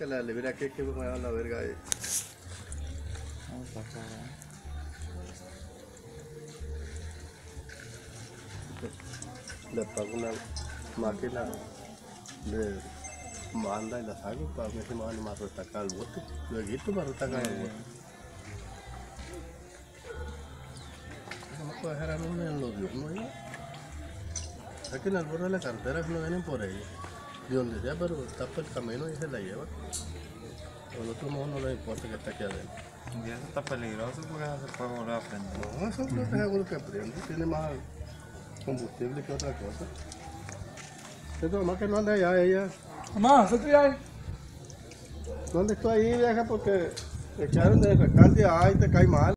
que la libera que que me a la verga ahí. Vamos para acá, ¿eh? Le pago una máquina de manda y la saco para que se me van a retacar el bote. Luego para retacar el bote. Me puedo dejar a en los ¿no? Aquí en el borde de la carretera que no vienen por ahí. De donde sea, pero tapa el camino y se la lleva. Al otro modo no le importa que esté aquí adentro. Y eso está peligroso porque se puede volver a prender. No, eso no es seguro que prende, tiene más combustible que otra cosa. Esto nomás que no ande allá ella. Mamá, ¿se ahí? ¿Dónde estoy ahí, vieja? Porque te echaron de recalde, ay, te cae mal.